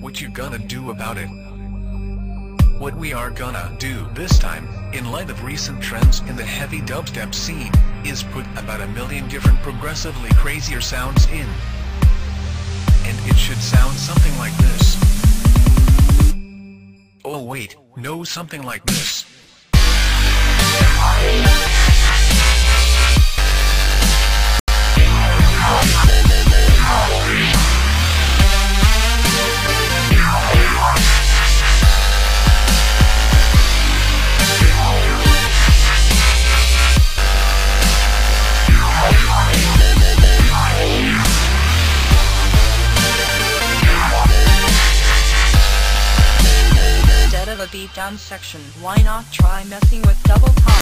What you gonna do about it? What we are gonna do this time, in light of recent trends in the heavy dubstep scene, is put about a million different progressively crazier sounds in. And it should sound something like this. Oh wait, no something like this. Instead of a beat down section, why not try messing with double time?